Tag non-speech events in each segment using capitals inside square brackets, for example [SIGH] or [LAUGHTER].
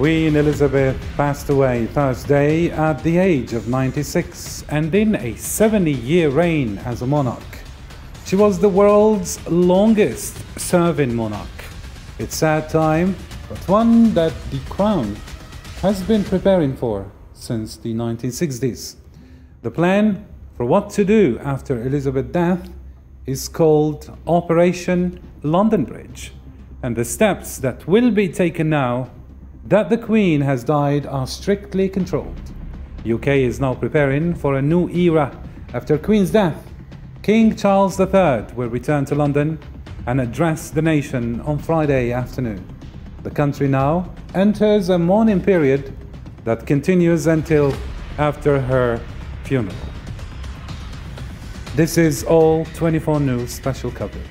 Queen Elizabeth passed away Thursday at the age of 96, ending a 70 year reign as a monarch. She was the world's longest serving monarch. It's sad time, but one that the crown has been preparing for since the 1960s. The plan for what to do after Elizabeth's death is called Operation London Bridge, and the steps that will be taken now that the Queen has died are strictly controlled. UK is now preparing for a new era after Queen's death. King Charles III will return to London and address the nation on Friday afternoon. The country now enters a mourning period that continues until after her funeral. This is all 24 News special coverage.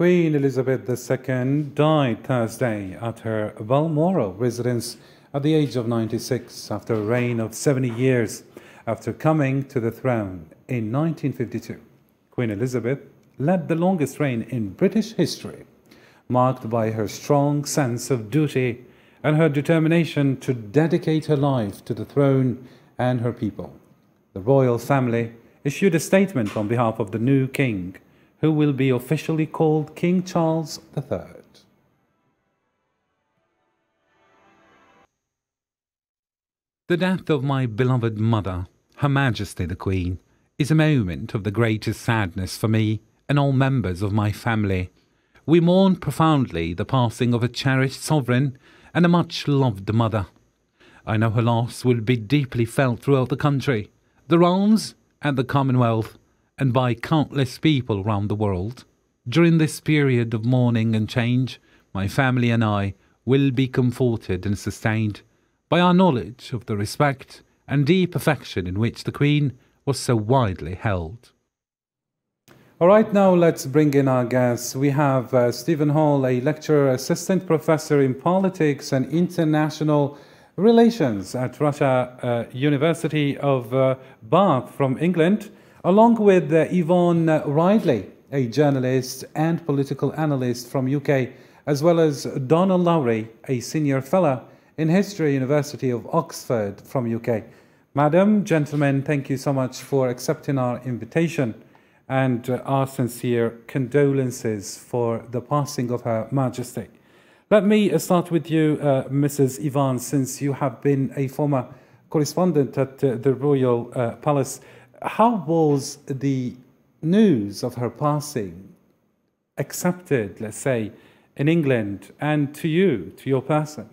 Queen Elizabeth II died Thursday at her Balmoral residence at the age of 96 after a reign of 70 years after coming to the throne in 1952. Queen Elizabeth led the longest reign in British history, marked by her strong sense of duty and her determination to dedicate her life to the throne and her people the royal family issued a statement on behalf of the new king, who will be officially called King Charles III. The death of my beloved mother, Her Majesty the Queen, is a moment of the greatest sadness for me and all members of my family. We mourn profoundly the passing of a cherished sovereign and a much loved mother. I know her loss will be deeply felt throughout the country the realms and the Commonwealth, and by countless people around the world. During this period of mourning and change, my family and I will be comforted and sustained by our knowledge of the respect and deep affection in which the Queen was so widely held. All right, now let's bring in our guests. We have uh, Stephen Hall, a lecturer, assistant professor in politics and international Relations at Russia uh, University of uh, Bath from England, along with uh, Yvonne Ridley, a journalist and political analyst from UK, as well as Donald Lowry, a senior fellow in History University of Oxford from UK. Madam, gentlemen, thank you so much for accepting our invitation and uh, our sincere condolences for the passing of Her Majesty. Let me start with you, uh, Mrs. Yvonne, since you have been a former correspondent at uh, the Royal uh, Palace. How was the news of her passing accepted, let's say, in England and to you, to your person?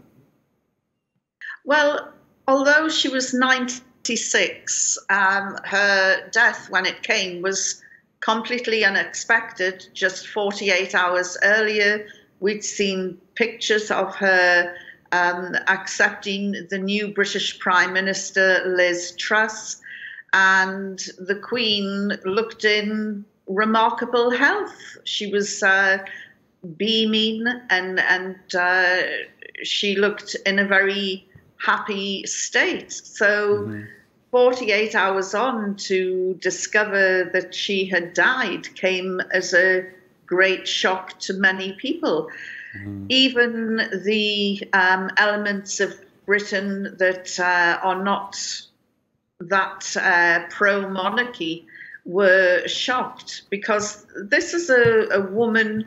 Well, although she was 96, um, her death, when it came, was completely unexpected. Just 48 hours earlier, we'd seen pictures of her um, accepting the new British Prime Minister, Liz Truss, and the Queen looked in remarkable health. She was uh, beaming and and uh, she looked in a very happy state. So. Mm-hmm. 48 hours on to discover that she had died came as a great shock to many people. Mm-hmm. Even the um, elements of Britain that uh, are not that uh, pro monarchy were shocked because this is a, a, woman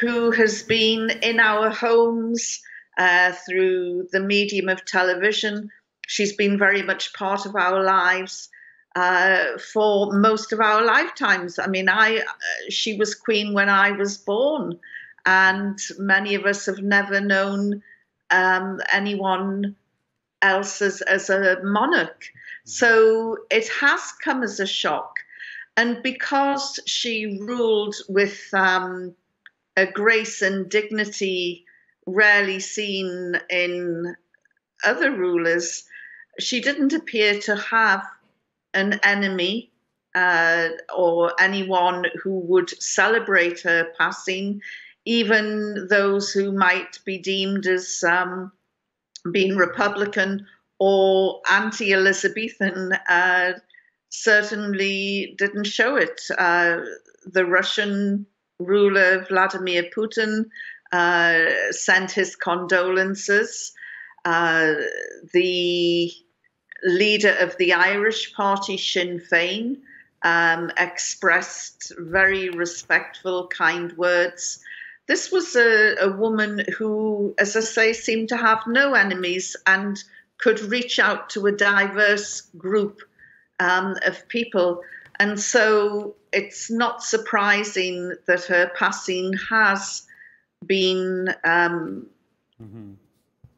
who has been in our homes uh, through the medium of television. She's been very much part of our lives. Uh, for most of our lifetimes. I mean, I uh, she was queen when I was born, and many of us have never known um, anyone else as, as a monarch. So it has come as a shock. And because she ruled with um, a grace and dignity rarely seen in other rulers, she didn't appear to have an enemy uh, or anyone who would celebrate her passing, even those who might be deemed as um, being Republican or anti Elizabethan. Uh, certainly didn't show it. Uh, the Russian ruler Vladimir Putin uh, sent his condolences. Uh, the leader of the Irish party, Sinn Féin, um, expressed very respectful, kind words. This was a, a, woman who, as I say, seemed to have no enemies and could reach out to a diverse group um, of people. And so it's not surprising that her passing has been um, mm-hmm.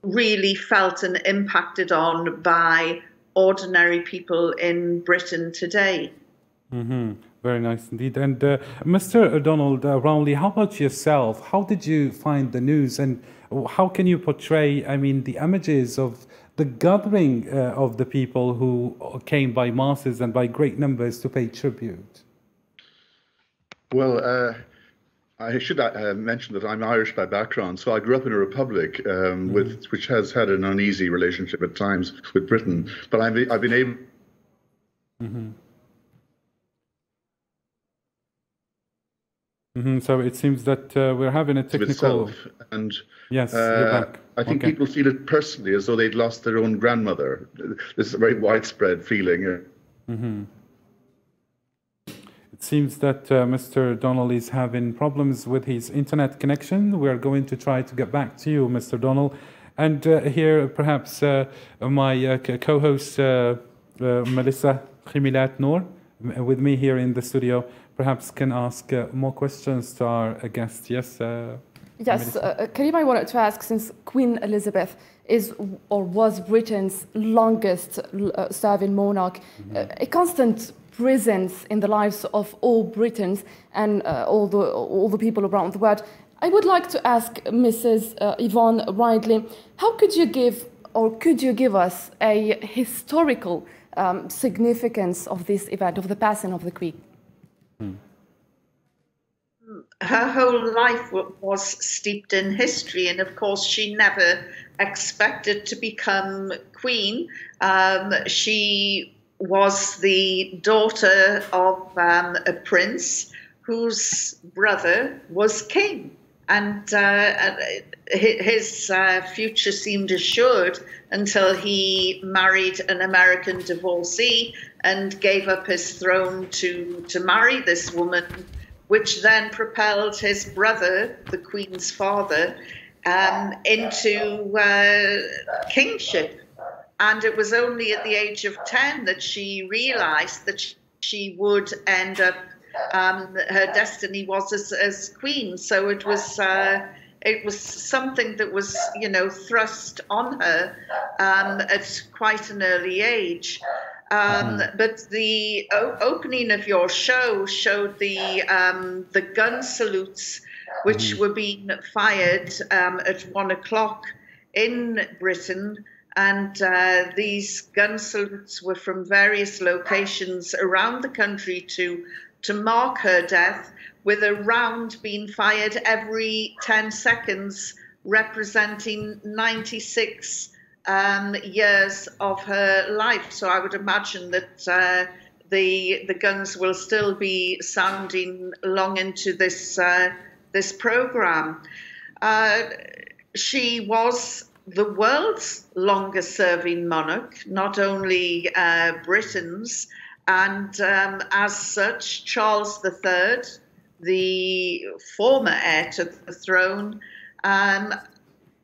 really felt and impacted on by ordinary people in Britain today. Mm-hmm. Very nice indeed. And uh, Mr. Donald uh, how about yourself? How did you find the news, and how can you portray, I mean, the images of the gathering uh, of the people who came by masses and by great numbers to pay tribute? Well, uh, I should uh, mention that I'm Irish by background, so I grew up in a republic um, mm-hmm. with which has had an uneasy relationship at times with Britain. But I've, I've been able. Mm-hmm. Mm-hmm. So it seems that uh, we're having a technical. Itself. And yes, uh, I think okay. people feel it personally as though they'd lost their own grandmother. This is a very widespread feeling. Mm-hmm. It seems that uh, Mr. Donald is having problems with his internet connection. We are going to try to get back to you, Mr. Donald. And uh, here, perhaps, uh, my uh, co host, uh, uh, Melissa Khimilat Noor, with me here in the studio, perhaps can ask more questions to our guest. Yes? Yes, uh, Karim, I wanted to ask since Queen Elizabeth is or was Britain's longest uh, serving monarch, mm -hmm. a constant presence in the lives of all Britons and uh, all, the, all the people around the world. I would like to ask Mrs. Uh, Yvonne Ridley, how could you give or could you give us a historical um, significance of this event, of the passing of the Queen? Hmm. Her whole life was steeped in history, and of course, she never expected to become queen. Um, she was the daughter of um, a prince whose brother was king. And uh, his uh, future seemed assured until he married an American divorcee and gave up his throne to, to marry this woman, which then propelled his brother, the Queen's father, um, into uh, kingship. And it was only at the age of 10 that she realized that she would end up, um, her destiny was as, as queen. So it was. Uh, it was something that was, you know, thrust on her um, at quite an early age. Um, mm-hmm. But the o- opening of your show showed the um, the gun salutes which mm-hmm. were being fired um, at one o'clock in Britain. And uh, these gun salutes were from various locations around the country to, to mark her death, with a round being fired every 10 seconds, representing 96 um, years of her life. So I would imagine that uh, the the guns will still be sounding long into this uh, this program. Uh, she was the world's longest serving monarch, not only uh, Britain's, and um, as such, Charles III, the former heir to the throne, um,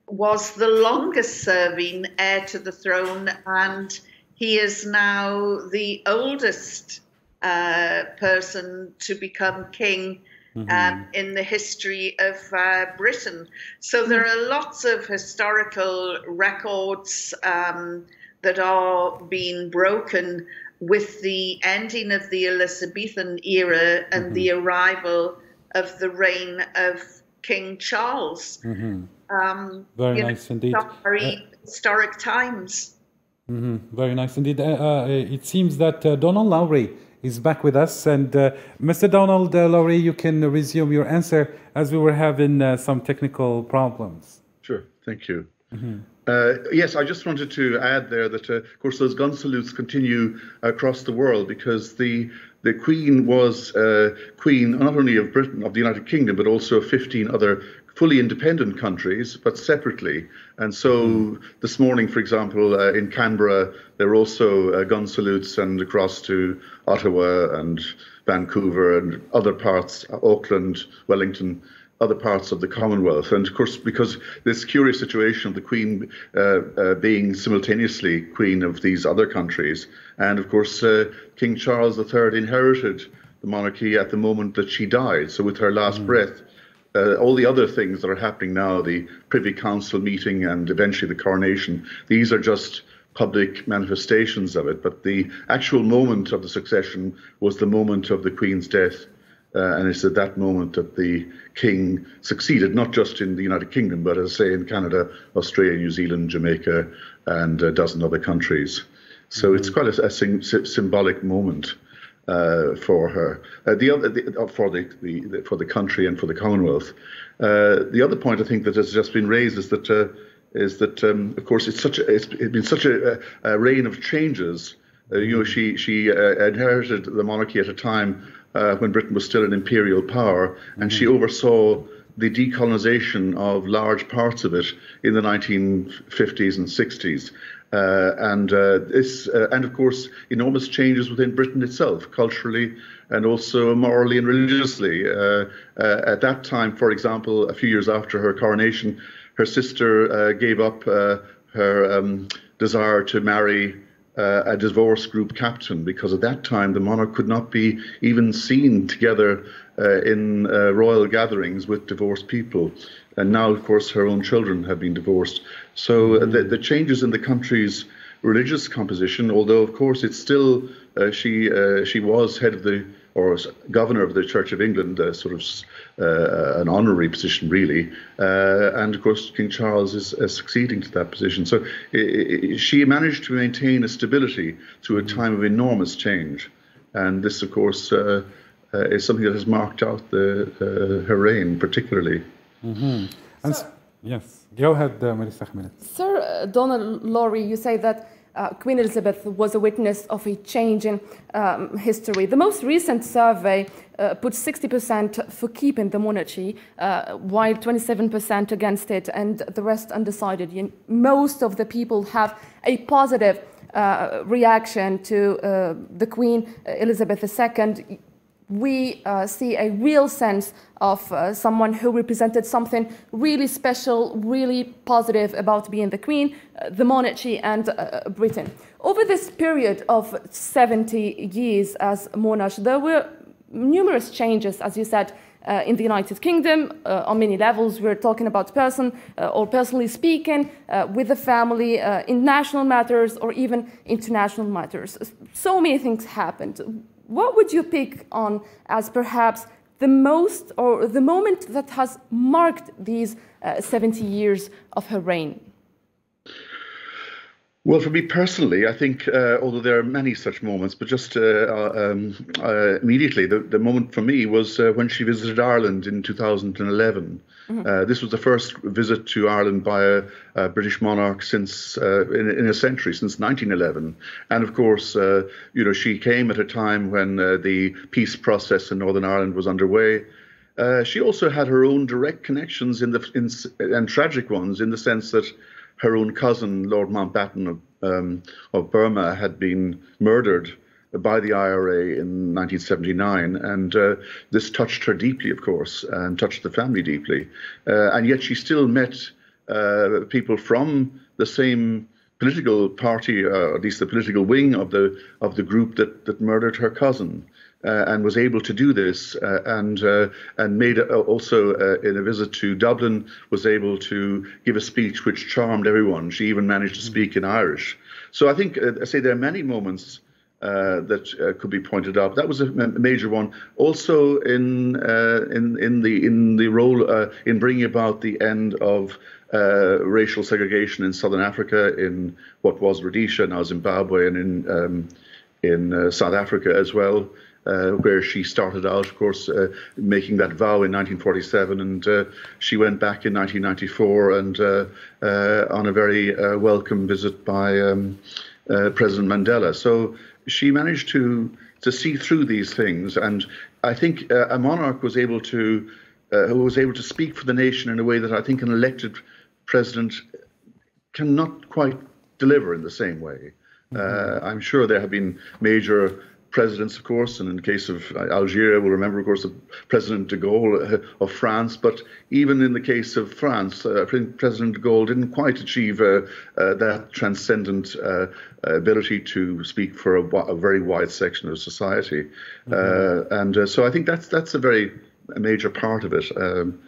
was the longest serving heir to the throne, and he is now the oldest uh, person to become king mm-hmm. um, in the history of uh, Britain. So there are lots of historical records um, that are being broken with the ending of the Elizabethan era and mm-hmm. the arrival of the reign of King Charles. Mm-hmm. Um, very nice know, indeed. Very uh, historic times. Mm-hmm. Very nice indeed. Uh, uh, it seems that uh, Donald Lowry is back with us. And uh, Mr. Donald uh, Lowry, you can resume your answer as we were having uh, some technical problems. Sure, thank you. Mm-hmm. Uh, yes, I just wanted to add there that, uh, of course, those gun salutes continue across the world because the the Queen was uh, Queen not only of Britain, of the United Kingdom, but also of 15 other fully independent countries, but separately. And so mm. this morning, for example, uh, in Canberra, there were also uh, gun salutes and across to Ottawa and Vancouver and other parts, Auckland, Wellington, other parts of the Commonwealth. And of course, because this curious situation of the Queen uh, uh, being simultaneously Queen of these other countries, and of course, uh, King Charles III inherited the monarchy at the moment that she died. So, with her last mm. breath, uh, all the other things that are happening now, the Privy Council meeting and eventually the coronation, these are just public manifestations of it. But the actual moment of the succession was the moment of the Queen's death. Uh, and it's at that moment that the king succeeded, not just in the United Kingdom, but as I say, in Canada, Australia, New Zealand, Jamaica, and a dozen other countries. So mm-hmm. it's quite a, a symbolic moment for her. Uh, the other the, uh, for the, the, for the country and for the Commonwealth. Uh, the other point I think that has just been raised is that uh, is that um, of course it's such a, it's, it's been such a, a reign of changes. Uh, you know, she she inherited the monarchy at a time when Britain was still an imperial power, and mm-hmm. she oversaw the decolonization of large parts of it in the 1950s and 60s. Uh, and uh, this, uh, and of course, enormous changes within Britain itself, culturally and also morally and religiously. Uh, uh, at that time, for example, a few years after her coronation, her sister uh, gave up her um, desire to marry a divorce group captain because at that time the monarch could not be even seen together in royal gatherings with divorced people. And now, of course, her own children have been divorced. So uh, the, the changes in the country's religious composition, although of course it's still uh, she uh, she was head of the or governor of the Church of England, uh, sort of uh, an honorary position really, uh, and of course King Charles is succeeding to that position. So she managed to maintain a stability through a time of enormous change, and this of course is something that has marked out the, her reign particularly. Mm-hmm. And so, yes, go ahead, uh, Melissa Sir uh, Donald Lowry, you say that uh, Queen Elizabeth was a witness of a change in um, history. The most recent survey uh, put 60% for keeping the monarchy, uh, while 27% against it, and the rest undecided. You, most of the people have a positive uh, reaction to uh, the Queen Elizabeth II we uh, see a real sense of uh, someone who represented something really special, really positive about being the Queen, uh, the monarchy, and uh, Britain. Over this period of 70 years as monarch, there were numerous changes, as you said, uh, in the United Kingdom uh, on many levels. We're talking about person uh, or personally speaking, uh, with the family, uh, in national matters or even international matters. So many things happened. What would you pick on as perhaps the most or the moment that has marked these uh, 70 years of her reign? Well, for me personally, I think, uh, although there are many such moments, but just uh, uh um, uh, immediately, the, the moment for me was uh, when she visited Ireland in 2011. Mm-hmm. Uh, this was the first visit to Ireland by a, a British monarch since in, in, a century, since 1911. And of course, you know, she came at a time when the peace process in Northern Ireland was underway. she also had her own direct connections in the in, and tragic ones in the sense that her own cousin, Lord Mountbatten of, um, of Burma, had been murdered by the IRA in 1979, and uh, this touched her deeply, of course, and touched the family deeply. Uh, and yet she still met uh, people from the same political party, uh, at least the political wing of the of the group that that murdered her cousin and was able to do this, uh, and uh, and made also in a visit to Dublin was able to give a speech which charmed everyone. She even managed to speak in Irish. So I think I say there are many moments. Uh, that uh, could be pointed out. That was a major one. Also, in uh, in in the in the role in bringing about the end of racial segregation in Southern Africa, in what was Rhodesia, now Zimbabwe, and in um, in South Africa as well uh, where she started out, of course, uh, making that vow in 1947, and uh, she went back in 1994 and uh, uh, on a very uh, welcome visit by um, President Mandela. So she managed to to see through these things, and I think a monarch was able to who was able to speak for the nation in a way that I think an elected president cannot quite deliver in the same way. Mm-hmm. I'm sure there have been major presidents, of course, and in the case of uh, Algeria, we'll remember, of course, the President de Gaulle uh, of France. But even in the case of France, uh, President de Gaulle didn't quite achieve uh, uh that transcendent uh, ability to speak for a, a, very wide section of society. Mm-hmm. and so I think that's that's a very major part of it. Um,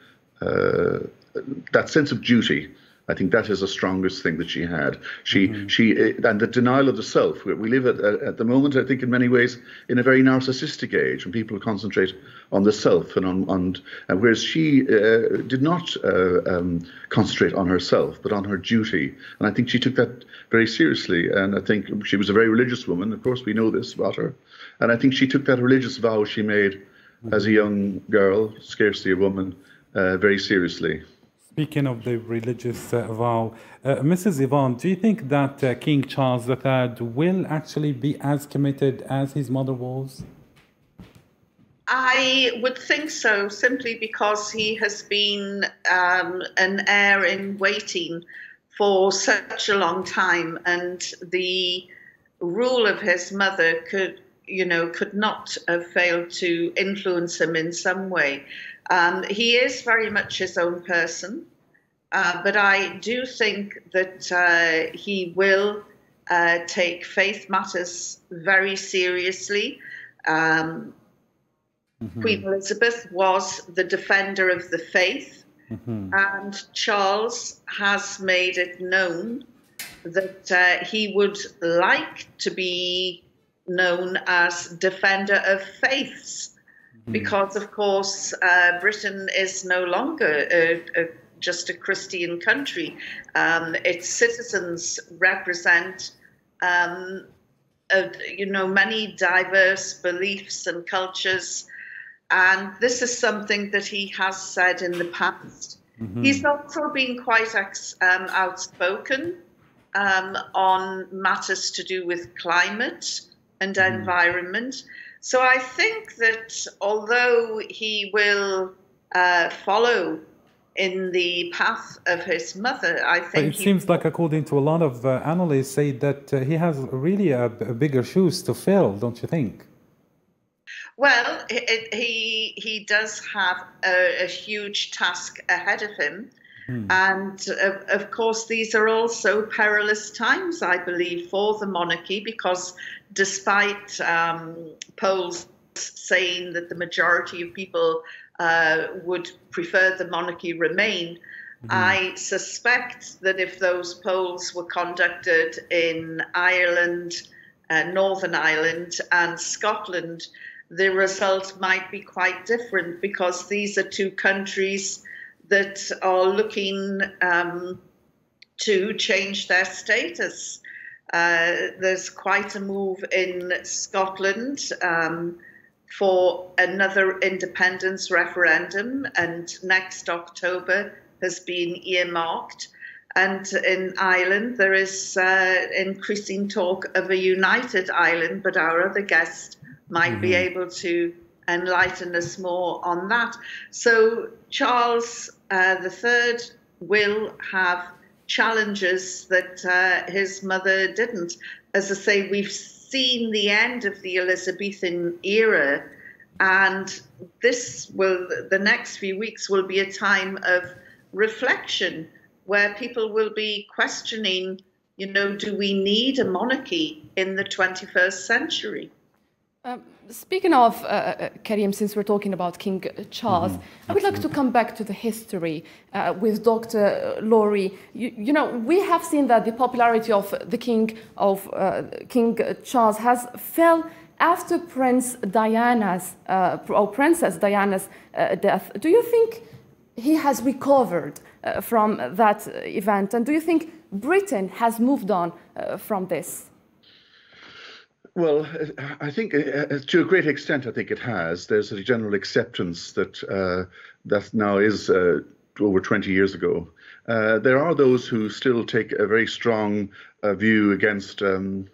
that sense of duty I think that is the strongest thing that she had. She, mm-hmm. she, eh, and the denial of the self. We live at, at the moment, I think, in many ways, in a very narcissistic age, when people concentrate on the self and on, on and whereas she uh, did not uh, um, concentrate on herself, but on her duty. And I think she took that very seriously. And I think she was a very religious woman. Of course, we know this about her. And I think she took that religious vow she made mm-hmm. as a young girl, scarcely a woman, uh, very seriously. Speaking of the religious uh, vow, uh, Mrs. Yvonne, do you think that uh, King Charles III will actually be as committed as his mother was? I would think so, simply because he has been um, an heir in waiting for such a long time, and the rule of his mother could, you know, could not have failed to influence him in some way. Um, he is very much his own person, uh, but I do think that uh, he will uh, take faith matters very seriously. Um, mm-hmm. Queen Elizabeth was the defender of the faith, mm-hmm. and Charles has made it known that uh, he would like to be known as defender of faiths. Because, of course, uh, Britain is no longer a, a, just a Christian country. Um, its citizens represent, um, a, you know, many diverse beliefs and cultures, and this is something that he has said in the past. Mm-hmm. He's also been quite ex, um, outspoken um, on matters to do with climate and mm-hmm. environment. So I think that although he will uh, follow in the path of his mother, I think. But it seems like, according to a lot of uh, analysts, say that uh, he has really a, a, bigger shoes to fill, don't you think? Well, he he does have a, a huge task ahead of him. Hmm. And uh, of course, these are also perilous times, I believe, for the monarchy because despite um, polls saying that the majority of people uh, would prefer the monarchy remain, mm-hmm. I suspect that if those polls were conducted in Ireland, uh, Northern Ireland, and Scotland, the result might be quite different because these are two countries that are looking um, to change their status. Uh, there's quite a move in Scotland um, for another independence referendum, and next October has been earmarked. And in Ireland, there is uh, increasing talk of a united Ireland, but our other guest might mm-hmm. be able to enlighten us more on that. So Charles uh, III will have challenges that uh, his mother didn't. As I say, we've seen the end of the Elizabethan era, and this will, the next few weeks will be a time of reflection where people will be questioning, you know, do we need a monarchy in the 21st century? Um, speaking of uh, uh, Karim, since we're talking about King Charles, mm-hmm. I would like to come back to the history uh, with Dr. Lowry. You, you, know, we have seen that the popularity of the King of uh, King Charles has fell after Prince Diana's uh, or Princess Diana's uh, death. Do you think he has recovered from that event, and do you think Britain has moved on from this? Well, I think uh, uh, to a great extent, I think it has. There's a general acceptance that uh, that now is uh, over 20 years ago. Uh, there are those who still take a very strong uh, view against um,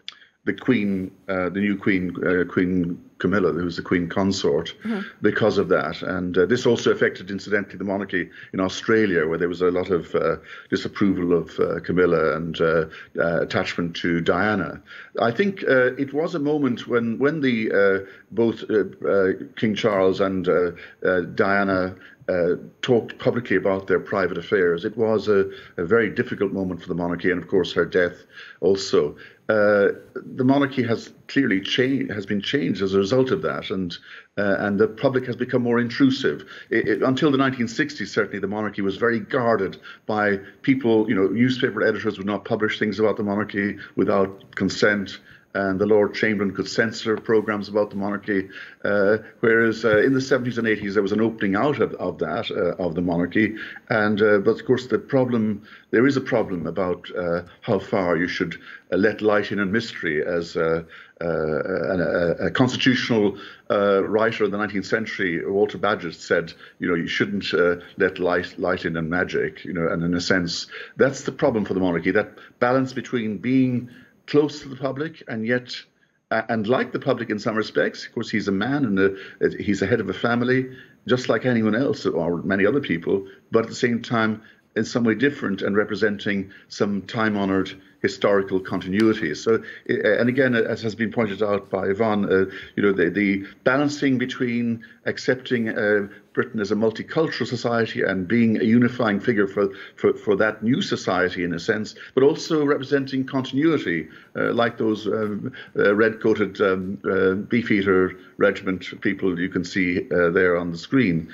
the Queen, the new Queen, Queen Camilla, who was the Queen consort, mm-hmm. because of that. And uh, this also affected, incidentally, the monarchy in Australia, where there was a lot of uh, disapproval of uh, Camilla and uh, uh, attachment to Diana. I think uh, it was a moment when, when the both King Charles and Diana uh, talked publicly about their private affairs. It was a, a, very difficult moment for the monarchy, and of course her death also. Uh, the monarchy has clearly has been changed as a result of that, and uh, and the public has become more intrusive. It, it, until the 1960s, certainly the monarchy was very guarded by people. You know, newspaper editors would not publish things about the monarchy without consent and the Lord Chamberlain could censor programs about the monarchy. Uh, whereas uh, in the 70s and 80s, there was an opening out of, of that, uh, of the monarchy. And uh, but of course, the problem there is a problem about uh, how far you should uh, let light in on mystery. As a, a, constitutional writer in the 19th century, Walter Bagehot, said, you know, you shouldn't let light light in on magic. You know, and in a sense, that's the problem for the monarchy. That balance between being close to the public and yet uh, and like the public in some respects. Of course, he's a man and a, he's the head of a family, just like anyone else or many other people. But at the same time, in some way different and representing some time-honored historical continuity. So, and again, as has been pointed out by Yvonne, uh, you know, the, the, balancing between accepting uh, Britain as a multicultural society and being a unifying figure for, for, for that new society in a sense, but also representing continuity, uh, like those um, uh, red-coated um, uh, beefeater regiment people you can see uh, there on the screen.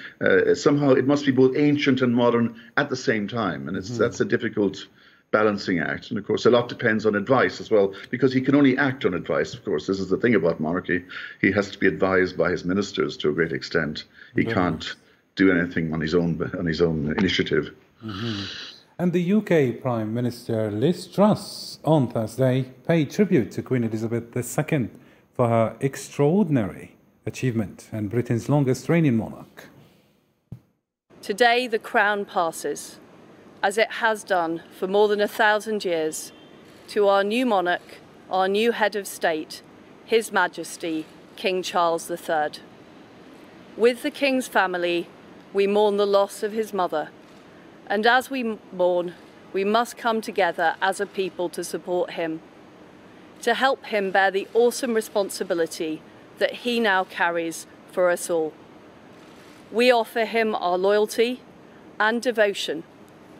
somehow, it must be both ancient and modern at the same time, and mm-hmm. that's a difficult balancing act. And of course, a lot depends on advice as well, because he can only act on advice. Of course, this is the thing about monarchy. He has to be advised by his ministers to a great extent. He mm-hmm. can't do anything on his own on his own initiative. Mm-hmm. And the UK Prime Minister Liz Truss on Thursday paid tribute to Queen Elizabeth II for her extraordinary achievement and Britain's longest reigning monarch. Today, the crown passes as it has done for more than a thousand years, to our new monarch, our new head of state, His Majesty King Charles III. With the King's family, we mourn the loss of his mother, and as we mourn, we must come together as a people to support him, to help him bear the awesome responsibility that he now carries for us all. We offer him our loyalty and devotion,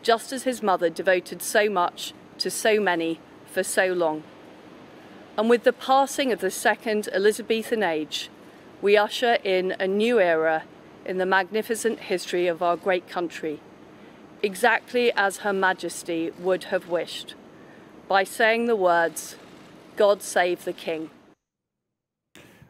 just as his mother devoted so much to so many for so long. And with the passing of the second Elizabethan age, we usher in a new era in the magnificent history of our great country, exactly as Her Majesty would have wished, by saying the words, God save the King.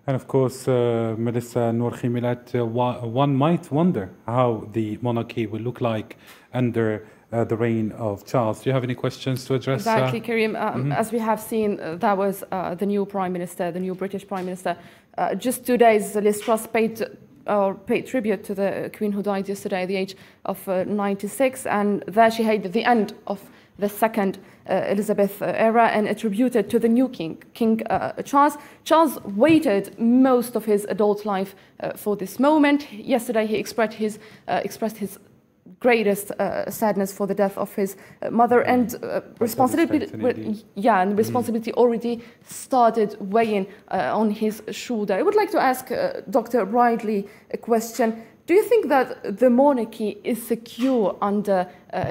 And of course, uh, Melissa Noor Khimilat, uh, one might wonder how the monarchy will look like under uh, the reign of Charles. Do you have any questions to address? Exactly, uh, Karim. Um, mm -hmm. As we have seen, uh, that was uh, the new Prime Minister, the new British Prime Minister. just two days, Liz Truss paid or paid tribute to the Queen who died yesterday at the age of 96, and there she had the end of the second uh, Elizabeth era and attributed to the new king, King uh, Charles. Charles waited most of his adult life uh, for this moment. Yesterday he expressed his, expressed his greatest uh, sadness for the death of his uh, mother. And uh, responsibility yeah and mm. responsibility mm. already started weighing on his shoulder. I would like to ask dr Ridley a question. Do you think that the monarchy is secure under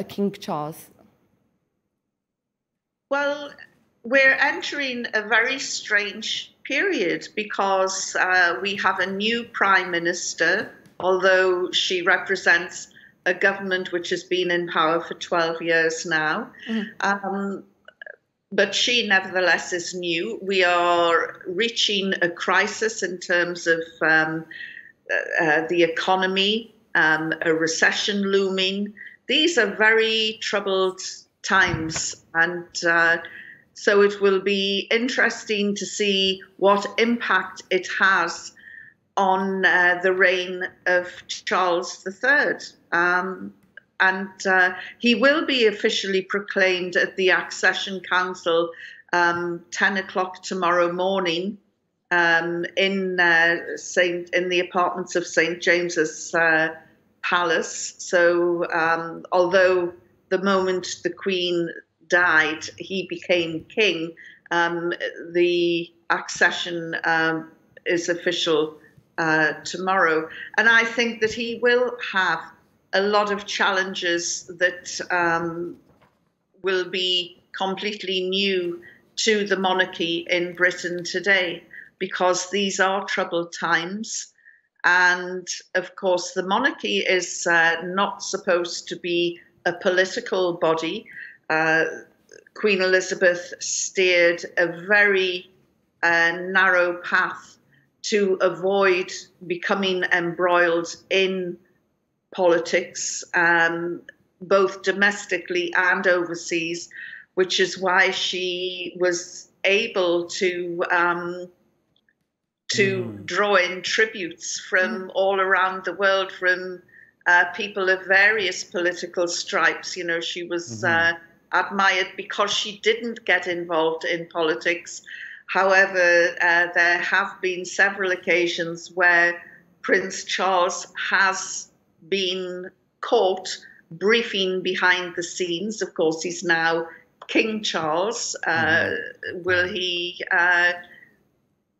king charles? Well, we're entering a very strange period because uh, we have a new prime minister, although she represents a government which has been in power for 12 years now. Mm. Um, but she nevertheless is new. We are reaching a crisis in terms of um, uh, uh the economy, um, a recession looming. These are very troubled times. And uh, so it will be interesting to see what impact it has on uh, the reign of Charles III. Um, and uh, he will be officially proclaimed at the Accession Council um, 10 o'clock tomorrow morning um, in uh, Saint in the apartments of St James's uh, Palace. So um, although the moment the Queen died, he became king. Um, the accession um, is official uh, tomorrow. And I think that he will have a lot of challenges that um, will be completely new to the monarchy in Britain today because these are troubled times. And of course, the monarchy is uh, not supposed to be a political body. Uh, Queen Elizabeth steered a very uh, narrow path to avoid becoming embroiled in politics, um, both domestically and overseas, which is why she was able to um, to mm. draw in tributes from mm. all around the world, from uh, people of various political stripes. You know, she was mm-hmm. uh, admired because she didn't get involved in politics. However, uh, there have been several occasions where Prince Charles has been caught briefing behind the scenes. Of course, he's now King Charles. Uh, mm-hmm. Will he? Uh,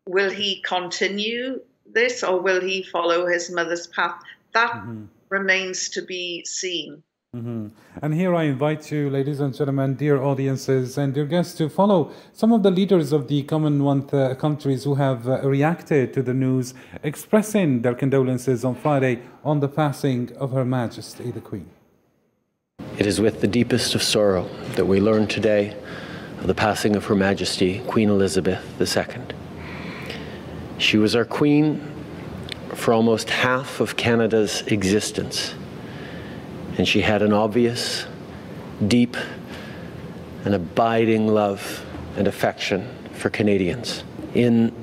will he continue this, or will he follow his mother's path? That mm-hmm remains to be seen. Mm-hmm. And here I invite you, ladies and gentlemen, dear audiences and dear guests, to follow some of the leaders of the Commonwealth uh, countries who have uh, reacted to the news, expressing their condolences on Friday on the passing of Her Majesty the Queen. It is with the deepest of sorrow that we learn today of the passing of Her Majesty Queen Elizabeth II. She was our Queen for almost half of Canada's existence. And she had an obvious, deep, and abiding love and affection for Canadians. In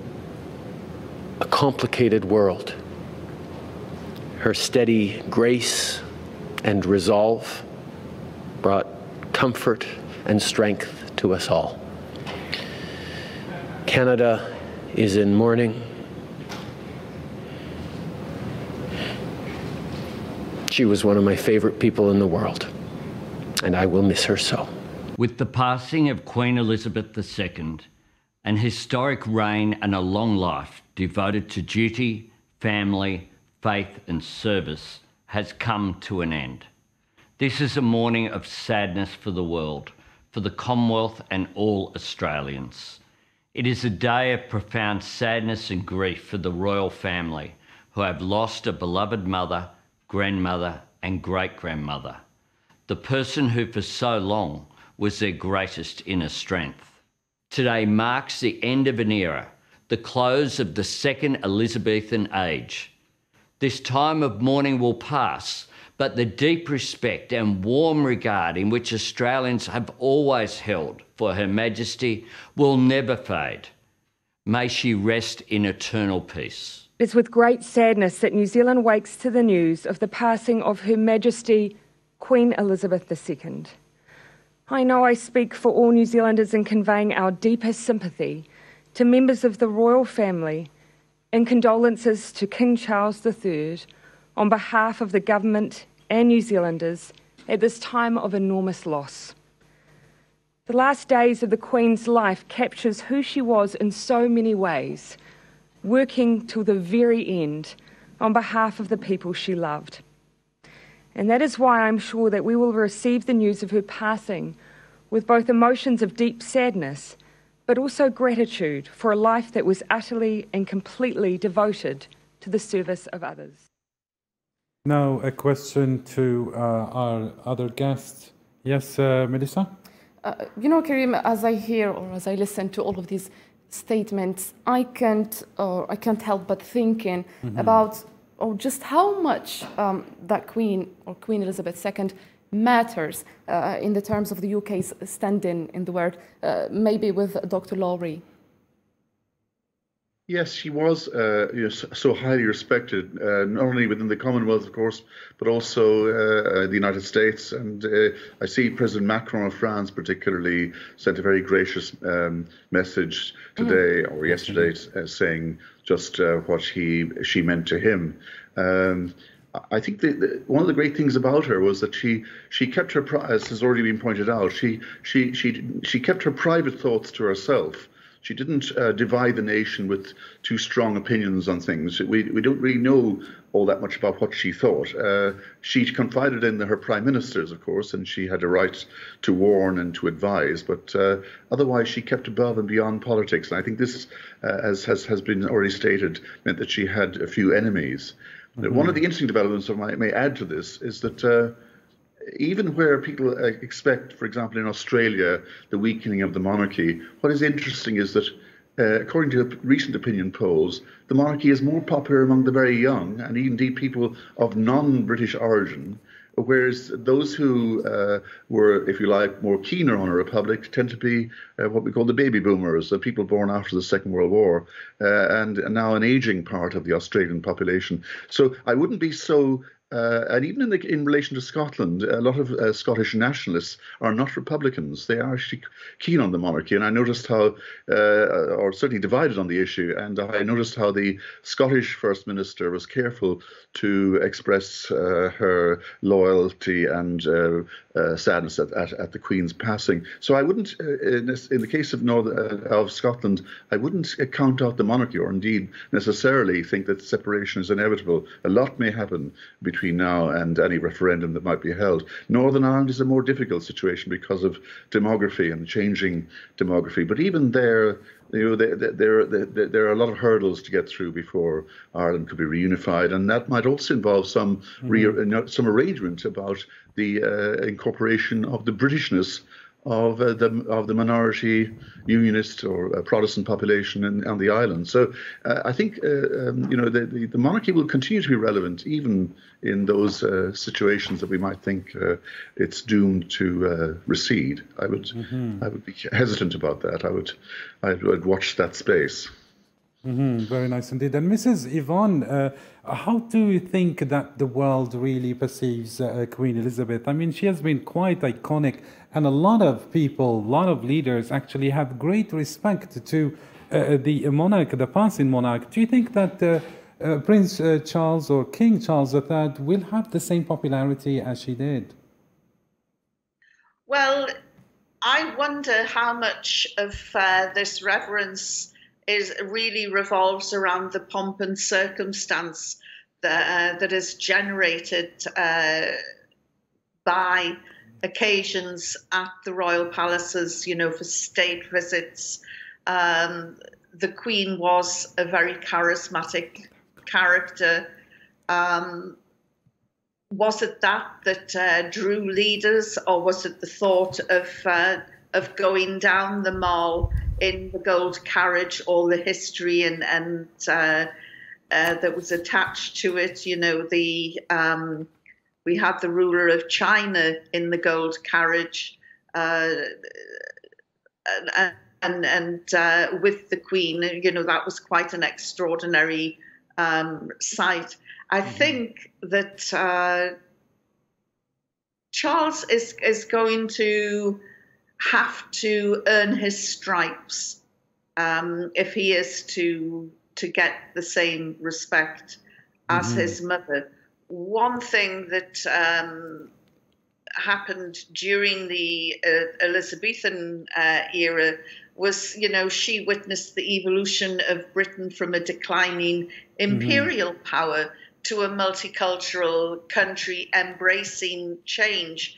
a complicated world, her steady grace and resolve brought comfort and strength to us all. Canada is in mourning She was one of my favorite people in the world, and I will miss her so. With the passing of Queen Elizabeth II, an historic reign and a long life devoted to duty, family, faith, and service has come to an end. This is a morning of sadness for the world, for the Commonwealth, and all Australians. It is a day of profound sadness and grief for the royal family who have lost a beloved mother, grandmother, and great grandmother, the person who for so long was their greatest inner strength. Today marks the end of an era, the close of the second Elizabethan age. This time of mourning will pass, but the deep respect and warm regard in which Australians have always held for Her Majesty will never fade. May she rest in eternal peace. It is with great sadness that New Zealand wakes to the news of the passing of Her Majesty Queen Elizabeth II. I know I speak for all New Zealanders in conveying our deepest sympathy to members of the royal family and condolences to King Charles III on behalf of the government and New Zealanders at this time of enormous loss. The last days of the Queen's life captures who she was in so many ways, working till the very end on behalf of the people she loved. And that is why I'm sure that we will receive the news of her passing with both emotions of deep sadness, but also gratitude for a life that was utterly and completely devoted to the service of others. Now, a question to uh, our other guest. Yes, uh, Melissa? Uh, you know, Karim, as I hear or as I listen to all of these statements, I can't, or I can't help but thinking mm -hmm. about or just how much um, that Queen or Queen Elizabeth II matters uh, in the terms of the UK's standing in the world, uh, maybe with Dr. Lowry. Yes, she was uh, you know, so highly respected, uh, not only within the Commonwealth, of course, but also uh, the United States. And uh, I see President Macron of France, particularly, sent a very gracious um, message today mm. or yesterday, uh, saying just uh, what he she meant to him. Um, I think the, the, one of the great things about her was that she she kept her as has already been pointed out she she she she kept her private thoughts to herself she didn't uh, divide the nation with too strong opinions on things. We, we don't really know all that much about what she thought. Uh, she confided in her prime ministers, of course, and she had a right to warn and to advise, but uh, otherwise she kept above and beyond politics. And I think this, uh, as has, has been already stated, meant that she had a few enemies. Mm-hmm. One of the interesting developments I may add to this is that uh, even where people uh, expect, for example, in Australia, the weakening of the monarchy, what is interesting is that, uh, according to recent opinion polls, the monarchy is more popular among the very young and indeed people of non British origin. Whereas those who uh, were, if you like, more keener on a republic tend to be uh, what we call the baby boomers, the people born after the Second World War, uh, and now an aging part of the Australian population. So I wouldn't be so uh, and even in, the, in relation to Scotland, a lot of uh, Scottish nationalists are not Republicans. They are actually keen on the monarchy. And I noticed how, uh, or certainly divided on the issue, and I noticed how the Scottish First Minister was careful to express uh, her loyalty and uh, uh, sadness at, at, at, the Queen's passing. So I wouldn't, in, this, in, the case of, of Scotland, I wouldn't count out the monarchy or indeed necessarily think that separation is inevitable. A lot may happen between between now and any referendum that might be held. Northern Ireland is a more difficult situation because of demography and changing demography. But even there, you know, there, there, there, there are a lot of hurdles to get through before Ireland could be reunified, and that might also involve some mm-hmm. re, some arrangement about the uh, incorporation of the Britishness of uh, the of the minority unionist or uh, Protestant population in, on the island. So uh, I think uh, um, you know the, the, the, monarchy will continue to be relevant even in those uh, situations that we might think uh, it's doomed to recede. I would mm-hmm. I would be hesitant about that. I would I would watch that space. Mm-hmm. Very nice indeed. And Mrs. Yvonne, uh, how do you think that the world really perceives uh, Queen Elizabeth? I mean, she has been quite iconic, and a lot of people, a lot of leaders actually have great respect to uh, the monarch, the passing monarch. Do you think that uh, uh, Prince uh, Charles or King Charles III will have the same popularity as she did? Well, I wonder how much of this reverence is really revolves around the pomp and circumstance that, uh, that is generated uh, by occasions at the royal palaces, you know, for state visits. Um, the Queen was a very charismatic character. Um, was it that that uh, drew leaders, or was it the thought of uh, of going down the mall in the gold carriage, all the history and and uh, uh that was attached to it? You know, the um, we had the ruler of China in the gold carriage, uh, and and, and uh, with the Queen, you know, that was quite an extraordinary um, sight. I mm-hmm. think that uh, Charles is is going to have to earn his stripes um, if he is to to get the same respect as mm-hmm. his mother. One thing that um, happened during the uh, Elizabethan uh, era was, you know, she witnessed the evolution of Britain from a declining mm-hmm. imperial mm-hmm. power to a multicultural country embracing change.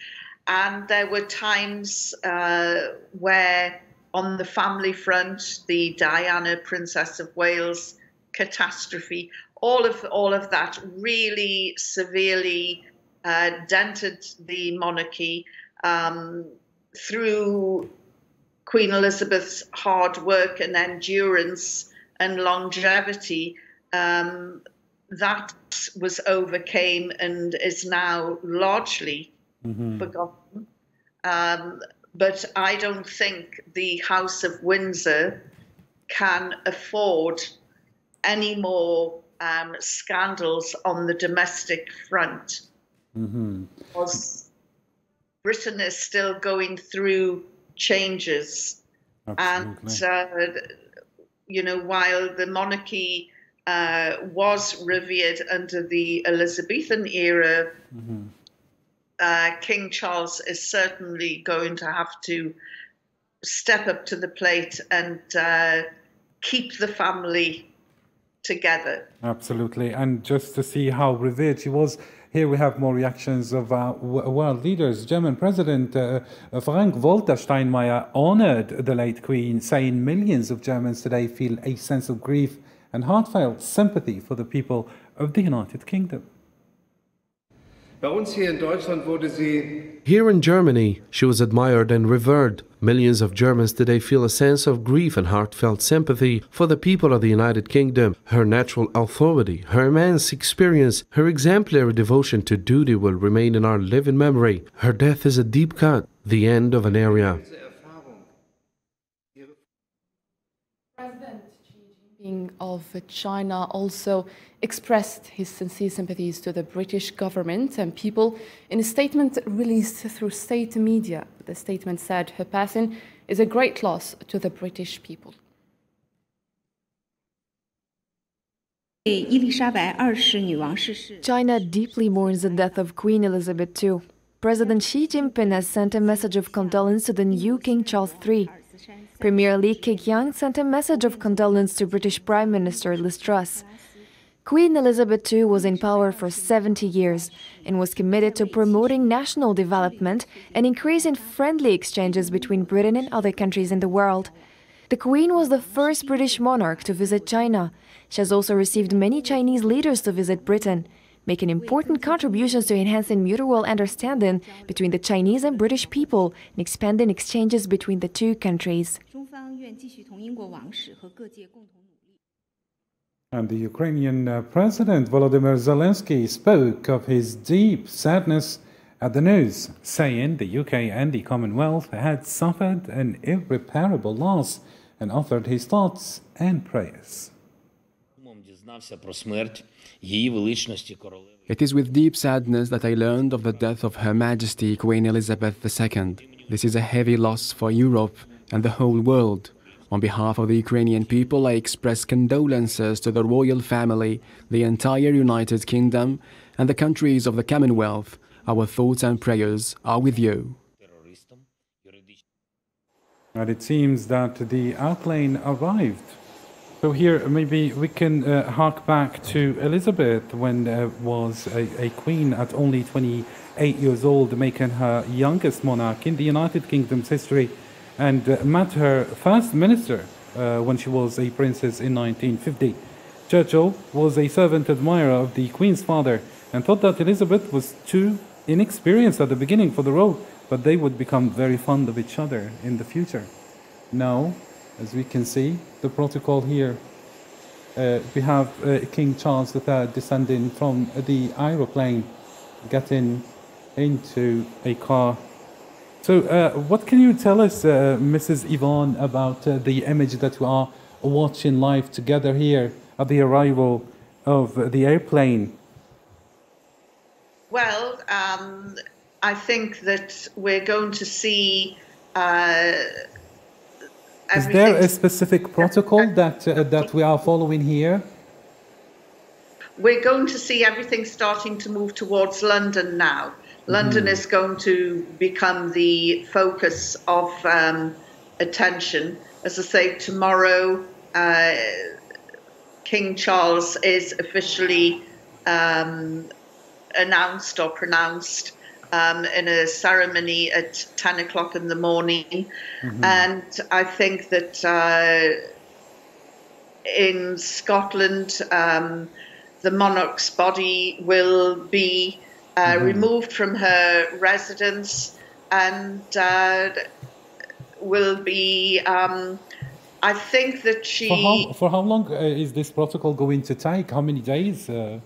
And there were times uh, where, on the family front, the Diana, Princess of Wales catastrophe, all of all of that really severely uh, dented the monarchy um, through Queen Elizabeth's hard work and endurance and longevity. Um, that was overcame and is now largely mm-hmm. forgotten. Um, but I don't think the House of Windsor can afford any more um, scandals on the domestic front. Mm-hmm. Because Britain is still going through changes. Absolutely. And, uh, you know, while the monarchy uh, was revered under the Elizabethan era, mm-hmm. Uh, King Charles is certainly going to have to step up to the plate and uh, keep the family together. Absolutely. And just to see how revered she was, here we have more reactions of uh, world leaders. German President uh, Frank Walter Steinmeier honored the late Queen, saying millions of Germans today feel a sense of grief and heartfelt sympathy for the people of the United Kingdom. Here in Germany, she was admired and revered. Millions of Germans today feel a sense of grief and heartfelt sympathy for the people of the United Kingdom. Her natural authority, her immense experience, her exemplary devotion to duty will remain in our living memory. Her death is a deep cut, the end of an era. Of China also expressed his sincere sympathies to the British government and people in a statement released through state media. The statement said her passing is a great loss to the British people. China deeply mourns the death of Queen Elizabeth II. President Xi Jinping has sent a message of condolence to the new King Charles III. Premier Li Keqiang sent a message of condolence to British Prime Minister Liz Truss. Queen Elizabeth II was in power for 70 years and was committed to promoting national development and increasing friendly exchanges between Britain and other countries in the world. The Queen was the first British monarch to visit China. She has also received many Chinese leaders to visit Britain making important contributions to enhancing mutual understanding between the Chinese and British people and expanding exchanges between the two countries. And the Ukrainian uh, President Volodymyr Zelensky spoke of his deep sadness at the news, saying the UK and the Commonwealth had suffered an irreparable loss and offered his thoughts and prayers. It is with deep sadness that I learned of the death of Her Majesty Queen Elizabeth II. This is a heavy loss for Europe and the whole world. On behalf of the Ukrainian people, I express condolences to the royal family, the entire United Kingdom, and the countries of the Commonwealth. Our thoughts and prayers are with you. And it seems that the outline arrived So here, maybe we can uh, hark back to Elizabeth when uh, was a, a, queen at only 28 years old, making her youngest monarch in the United Kingdom's history, and uh, met her first minister uh, when she was a princess in 1950. Churchill was a fervent admirer of the Queen's father and thought that Elizabeth was too inexperienced at the beginning for the role, but they would become very fond of each other in the future. Now, as we can see, the protocol here, uh, we have uh, King Charles III descending from the aeroplane, getting into a car. So, uh, what can you tell us, uh, Mrs. Yvonne, about uh, the image that we are watching live together here at the arrival of the airplane? Well, um, I think that we're going to see uh, is there a specific protocol that uh, that we are following here? We're going to see everything starting to move towards London now. London mm. is going to become the focus of um, attention. As I say, tomorrow, uh, King Charles is officially um, announced or pronounced um, in a ceremony at 10 o'clock in the morning. Mm-hmm. And I think that uh, in Scotland, um, the monarch's body will be uh, mm-hmm. removed from her residence and uh, will be. Um, I think that she. For how, for how long uh, is this protocol going to take? How many days? Uh?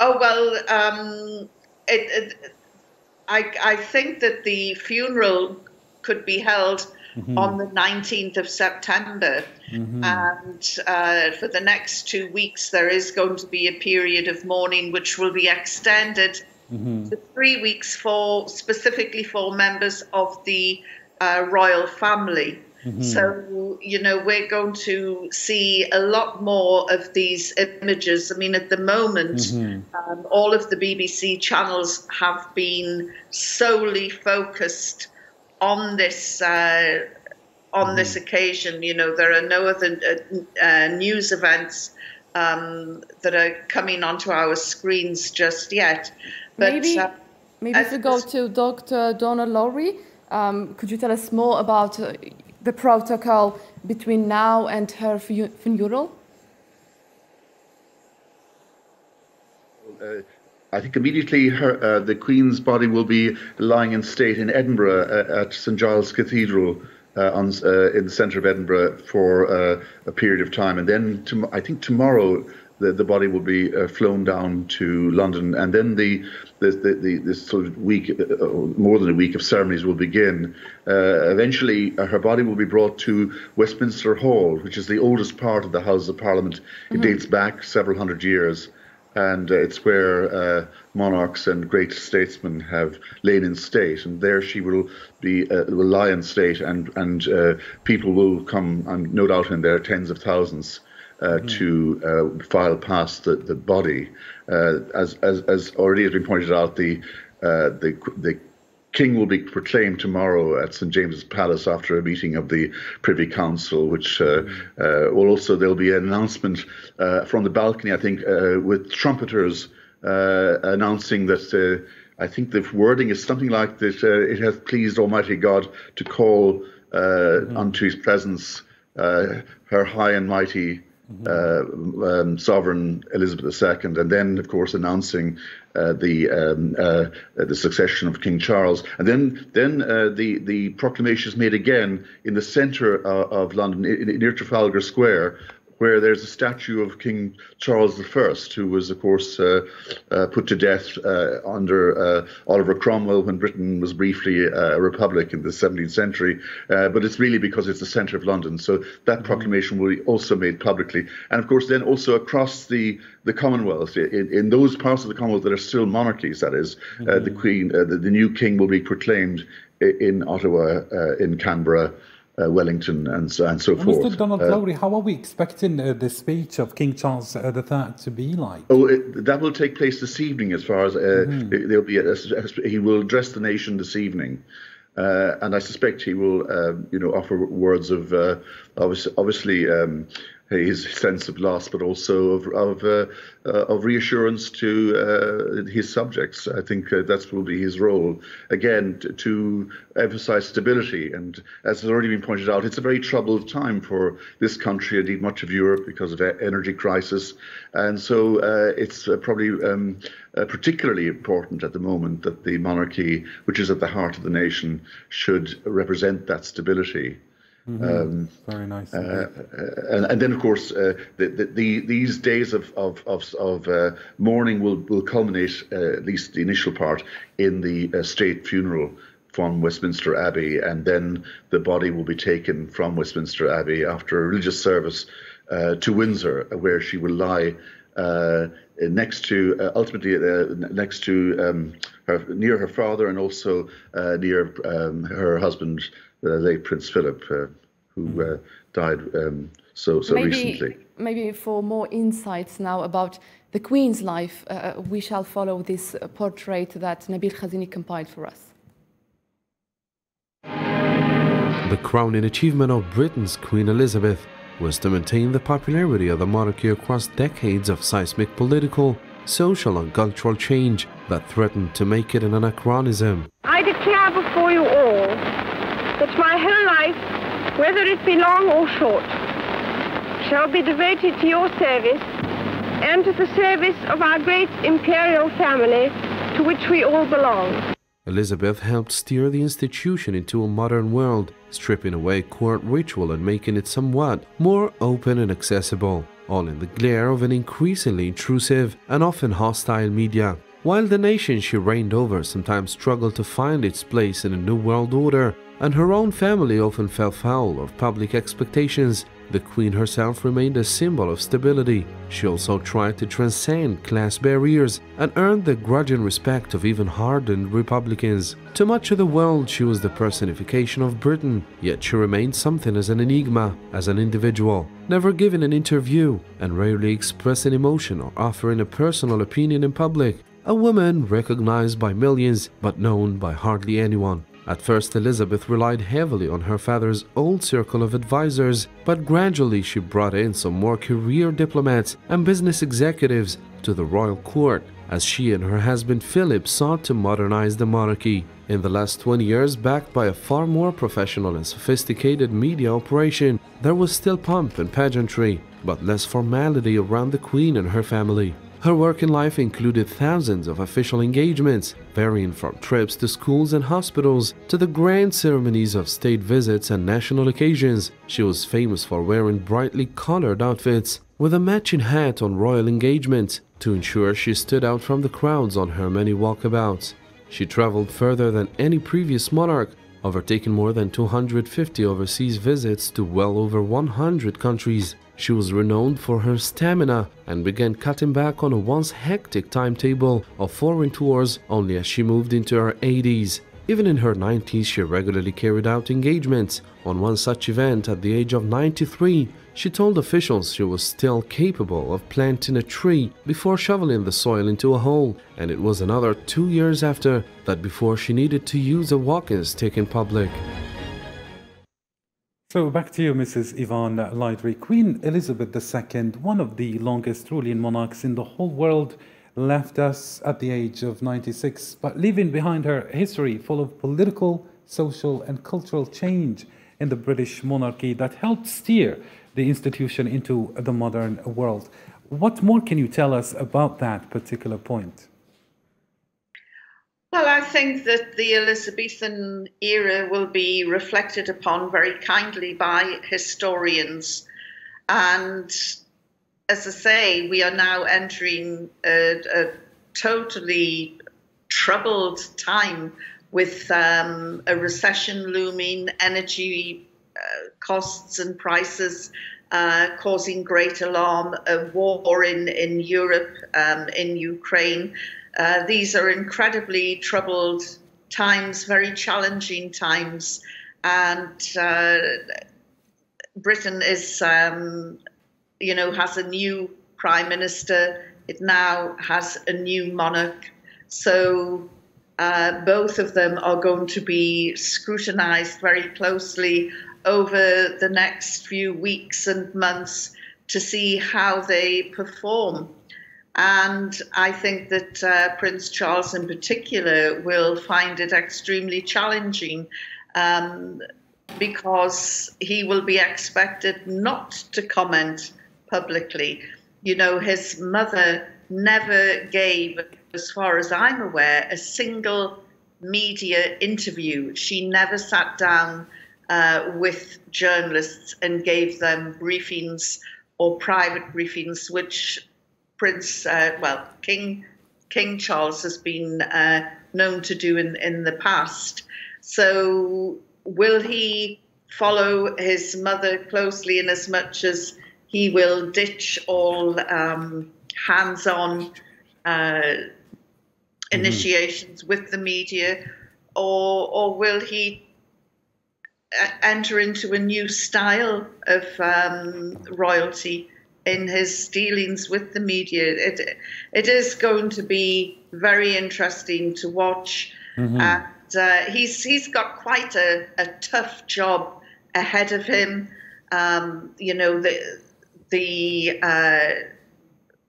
Oh well, um, it, it I, I think that the funeral could be held mm-hmm. on the 19th of September. Mm-hmm. And uh, for the next two weeks, there is going to be a period of mourning which will be extended mm-hmm. to three weeks for specifically for members of the uh, royal family. Mm-hmm. So, you know, we're going to see a lot more of these images. I mean, at the moment, mm-hmm. um, all of the BBC channels have been solely focused on this. Uh, on mm-hmm. this occasion, you know, there are no other uh, uh, news events um, that are coming onto our screens just yet. But, maybe, uh, maybe if we go to Dr. Donal Lowry, um, could you tell us more about uh, the protocol between now and her funeral? Uh, I think immediately her, uh, the Queen's body will be lying in state in Edinburgh uh, at St Giles Cathedral uh, on, uh, in the centre of Edinburgh for uh, a period of time. And then to, I think tomorrow the, the body will be flown down to London, and then the the, the, the this sort of week, uh, uh, more than a week of ceremonies will begin. Uh, eventually, uh, her body will be brought to Westminster Hall, which is the oldest part of the House of Parliament. Mm-hmm. It dates back several hundred years, and uh, it's where monarchs and great statesmen have lain in state, and there she will be will lie in state, and and people will come, and no doubt in there, tens of thousands mm-hmm. to uh, file past the, the body. Uh, as, as, as already has been pointed out, the, the, the king will be proclaimed tomorrow at St James's Palace after a meeting of the Privy Council, which uh, uh, will also there'll be an announcement uh, from the balcony, I think, with trumpeters announcing that. I think the wording is something like that. it has pleased Almighty God to call mm-hmm. unto His presence her high and mighty uh, um, sovereign Elizabeth II, and then, of course, announcing uh, the um, uh, the succession of King Charles, and then then uh, the the proclamation is made again in the centre uh, of London, near Trafalgar Square, where there's a statue of King Charles I, who was, of course, uh, uh, put to death uh, under uh, Oliver Cromwell when Britain was briefly uh, a republic in the 17th century. Uh, but it's really because it's the centre of London. So that mm-hmm. proclamation will be also made publicly. And of course, then also across the, the Commonwealth, in, in those parts of the Commonwealth that are still monarchies, that is, mm-hmm. the Queen, the, the, new King will be proclaimed in Ottawa, in Canberra uh, Wellington and so, and so and forth. Mr. Donald uh, Lowry, how are we expecting uh, the speech of King Charles III uh, to be like? Oh, it, that will take place this evening. As far as uh, mm-hmm. there'll be, a, a, he will address the nation this evening. Uh, and I suspect he will, you know, offer words of obviously, obviously um, his sense of loss, but also of of, uh, uh, of reassurance to uh, his subjects. I think uh, that will be his role again to, to, emphasize stability. And as has already been pointed out, it's a very troubled time for this country, indeed much of Europe, because of energy crisis. And so uh, it's probably um, particularly important at the moment that the monarchy, which is at the heart of the nation, should represent that stability. Mm-hmm. Um, Very nice. Uh, uh, and, and, then, of course, uh, the, the, the, these days of of of, of uh, mourning will will culminate, uh, at least the initial part, in the uh, state funeral from Westminster Abbey, and then the body will be taken from Westminster Abbey after a religious service to Windsor, where she will lie. next to ultimately next to um, her near her father and also near um, her husband the late Prince Philip, uh, who uh, died um, so so maybe, recently. Maybe for more insights now about the Queen's life, uh, we shall follow this portrait that Nabil Khazini compiled for us. The crowning achievement of Britain's Queen Elizabeth was to maintain the popularity of the monarchy across decades of seismic political, social and cultural change that threatened to make it an anachronism. I declare before you all that my whole life, whether it be long or short, shall be devoted to your service and to the service of our great imperial family to which we all belong. Elizabeth helped steer the institution into a modern world, stripping away court ritual and making it somewhat more open and accessible, all in the glare of an increasingly intrusive and often hostile media. While the nation she reigned over sometimes struggled to find its place in a new world order, and her own family often fell foul of public expectations, the Queen herself remained a symbol of stability. She also tried to transcend class barriers and earned the grudging respect of even hardened Republicans. To much of the world, she was the personification of Britain, yet she remained something as an enigma, as an individual, never giving an interview and rarely expressing emotion or offering a personal opinion in public. A woman recognized by millions but known by hardly anyone. At first, Elizabeth relied heavily on her father's old circle of advisors, but gradually she brought in some more career diplomats and business executives to the royal court as she and her husband Philip sought to modernize the monarchy. In the last 20 years, backed by a far more professional and sophisticated media operation, there was still pomp and pageantry, but less formality around the Queen and her family. Her work in life included thousands of official engagements, varying from trips to schools and hospitals to the grand ceremonies of state visits and national occasions. She was famous for wearing brightly colored outfits with a matching hat on royal engagements to ensure she stood out from the crowds on her many walkabouts. She traveled further than any previous monarch, overtaking more than 250 overseas visits to well over 100 countries. She was renowned for her stamina and began cutting back on a once hectic timetable of foreign tours only as she moved into her 80s. Even in her 90s, she regularly carried out engagements. On one such event, at the age of 93, she told officials she was still capable of planting a tree before shoveling the soil into a hole, and it was another two years after that before she needed to use a walking stick in public. So back to you, Mrs. Yvonne Lydry. Queen Elizabeth II, one of the longest ruling monarchs in the whole world, left us at the age of 96, but leaving behind her a history full of political, social, and cultural change in the British monarchy that helped steer the institution into the modern world. What more can you tell us about that particular point? Well, I think that the Elizabethan era will be reflected upon very kindly by historians. And as I say, we are now entering a, a totally troubled time with um, a recession looming, energy uh, costs and prices uh, causing great alarm, a war in, in Europe, um, in Ukraine. Uh, these are incredibly troubled times, very challenging times, and uh, Britain is, um, you know, has a new prime minister. It now has a new monarch. So uh, both of them are going to be scrutinized very closely over the next few weeks and months to see how they perform. And I think that uh, Prince Charles, in particular, will find it extremely challenging um, because he will be expected not to comment publicly. You know, his mother never gave, as far as I'm aware, a single media interview. She never sat down uh, with journalists and gave them briefings or private briefings, which Prince, uh, well, King King Charles has been uh, known to do in in the past. So will he follow his mother closely in as much as he will ditch all um, hands-on uh, mm-hmm. initiations with the media, or or will he uh, enter into a new style of um, royalty? In his dealings with the media. It it is going to be very interesting to watch, mm-hmm. and uh, he's he's got quite a, a tough job ahead of him. Um, you know the the uh,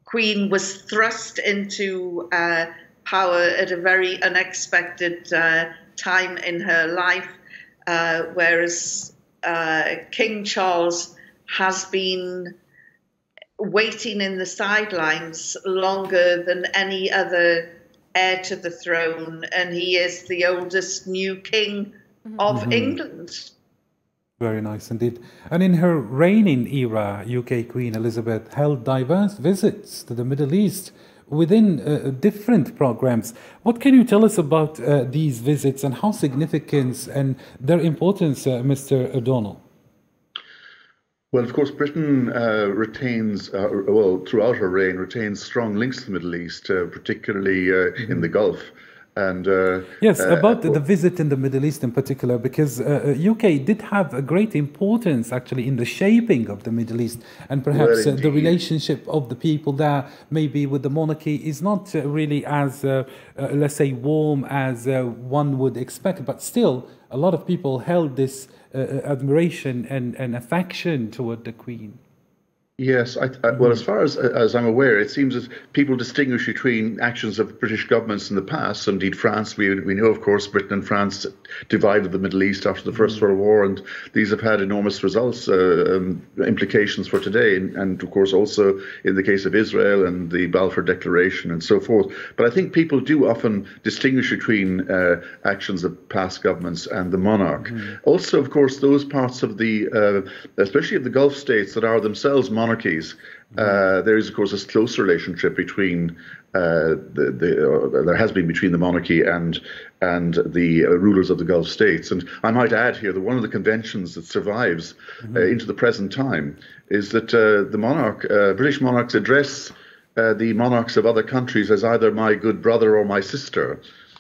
Queen was thrust into uh, power at a very unexpected uh, time in her life, uh, whereas uh, King Charles has been waiting in the sidelines longer than any other heir to the throne, and he is the oldest new king mm-hmm. of mm-hmm. England. Very nice indeed. And in her reigning era, UK Queen Elizabeth held diverse visits to the Middle East within uh, different programs. What can you tell us about uh, these visits and how significant and their importance, uh, Mr. O'Donnell? Well, of course, Britain uh, retains, uh, well, throughout her reign, retains strong links to the Middle East, uh, particularly uh, in the Gulf. And uh, yes, uh, about the visit in the Middle East in particular, because UK did have a great importance actually in the shaping of the Middle East, and perhaps well, the relationship of the people there, maybe with the monarchy, is not really as, let's say, warm as one would expect. But still, a lot of people held this Uh, uh, admiration and, and affection toward the Queen. Yes, I, I, well, as far as as I'm aware, it seems that people distinguish between actions of British governments in the past. Indeed, France, we we know, of course, Britain and France divided the Middle East after the First mm. World War, and these have had enormous results, uh, um, implications for today, and, and, of course also in the case of Israel and the Balfour Declaration and so forth. But I think people do often distinguish between uh, actions of past governments and the monarch. Mm. Also, of course, those parts of the, uh, especially of the Gulf states that are themselves monarchs monarchies, uh, there is, of course, a close relationship between uh, the, the uh, there has been between the monarchy and and the uh, rulers of the Gulf states. And I might add here that one of the conventions that survives mm-hmm. Uh, into the present time is that uh, the monarch, British monarchs, address the monarchs of other countries as either my good brother or my sister.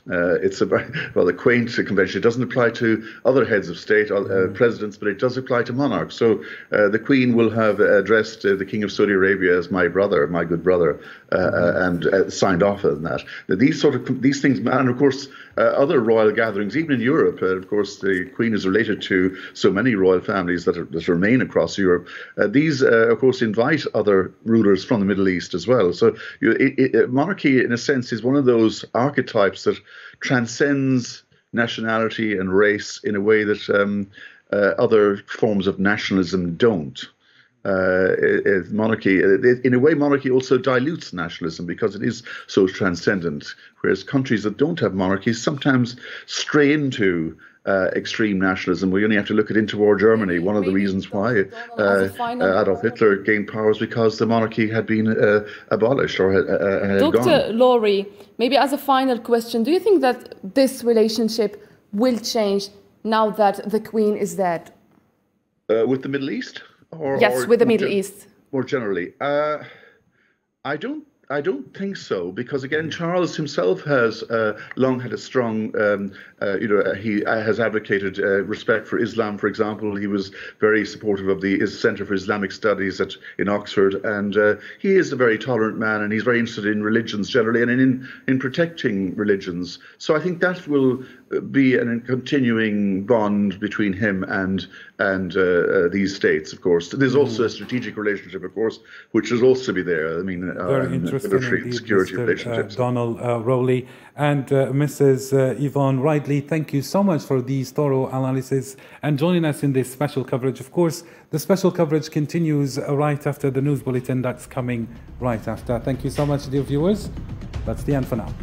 Uh, it's a rather [LAUGHS] quaint convention. It doesn't apply to other heads of state, uh, mm. presidents, but it does apply to monarchs. So uh, the Queen will have addressed uh, the King of Saudi Arabia as my brother, my good brother, mm. and signed off on that. These sort of these things, and of course, uh, other royal gatherings, even in Europe. Uh, of course, the Queen is related to so many royal families that, are, that remain across Europe. Uh, these, of course, invite other rulers from the Middle East as well. So you, it, it, monarchy, in a sense, is one of those archetypes that transcends nationality and race in a way that um, uh, other forms of nationalism don't uh, monarchy, in a way, monarchy also dilutes nationalism because it is so transcendent. Whereas countries that don't have monarchies sometimes stray into uh, extreme nationalism. We only have to look at interwar Germany. One of the reasons why uh, uh, Adolf Hitler gained power was because the monarchy had been uh, abolished or had, uh, had Dr. gone. Lowry, maybe as a final question, do you think that this relationship will change now that the Queen is dead? with the Middle East? Or, yes, or with the Middle East. More generally, uh, I don't I don't think so, because again, Charles himself has uh, long had a strong, um, uh, you know, he uh, has advocated uh, respect for Islam. For example, he was very supportive of the Centre for Islamic Studies at in Oxford, and uh, he is a very tolerant man, and he's very interested in religions generally and in in protecting religions. So I think that will be a continuing bond between him and and uh, uh, these states. Of course, there's also a strategic relationship, of course, which will also be there. I mean, very um, interesting military indeed, security Mr. relationships. Uh, Donald uh, Rowley and uh, Mrs. Uh, Yvonne Ridley. Thank you so much for these thorough analysis and joining us in this special coverage. Of course, the special coverage continues right after the news bulletin that's coming right after. Thank you so much, dear viewers. That's the end for now.